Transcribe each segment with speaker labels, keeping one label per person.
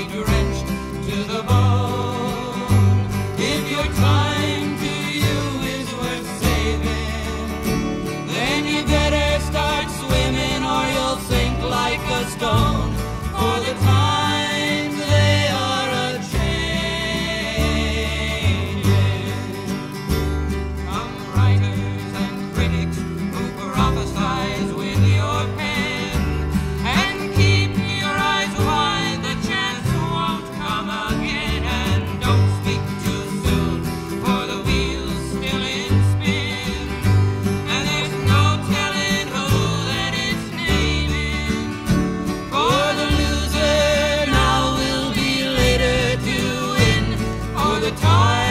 Speaker 1: we dream. time.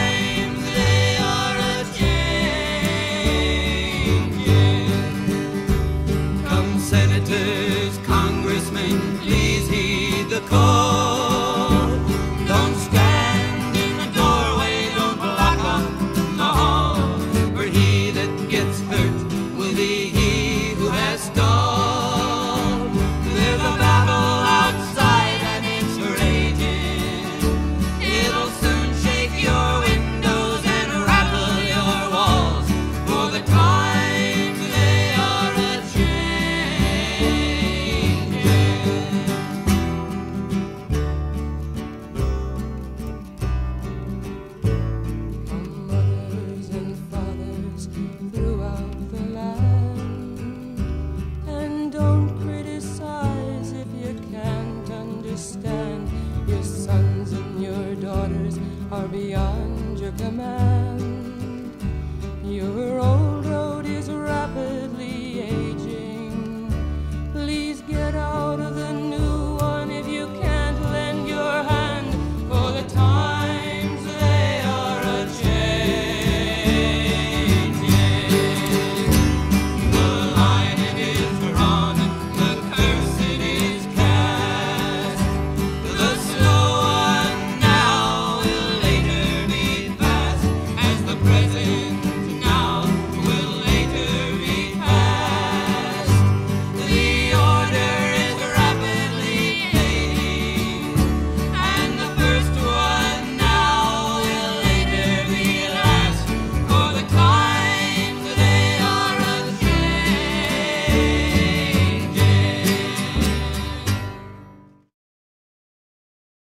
Speaker 1: are beyond your command. You're